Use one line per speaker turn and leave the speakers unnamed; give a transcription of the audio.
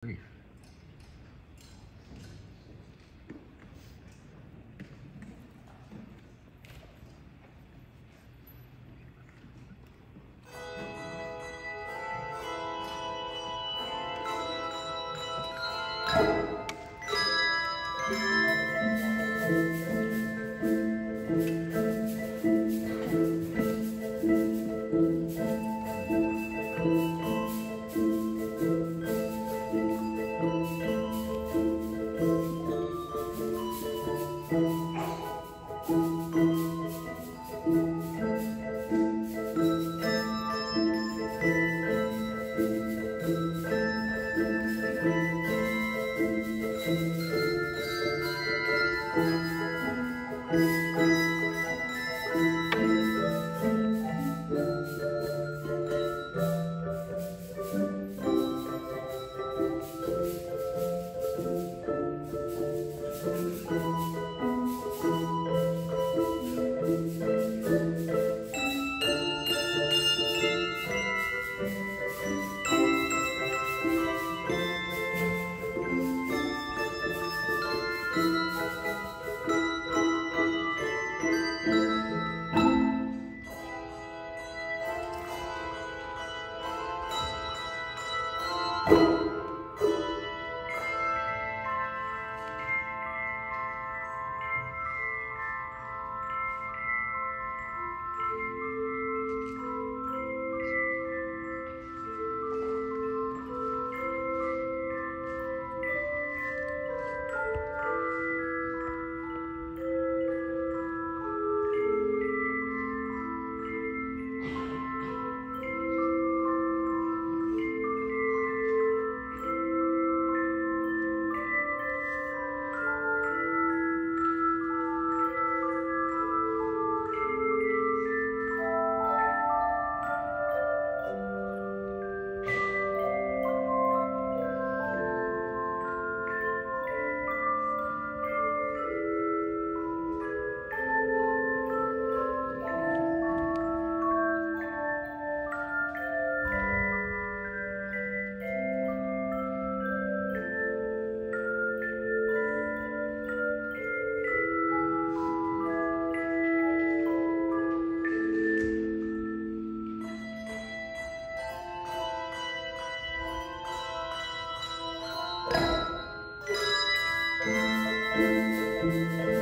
嗯。Thank you.